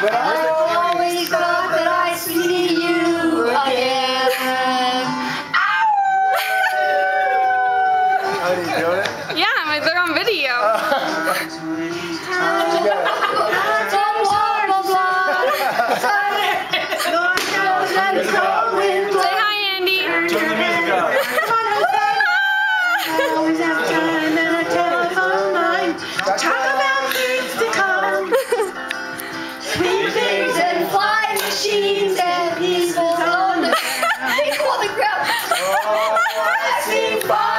but I always thought that I'd see you again. How do you doing it? Yeah, my they're on video. machines and he's on the ground. He's on the ground. Oh, I see fire.